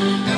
Amen.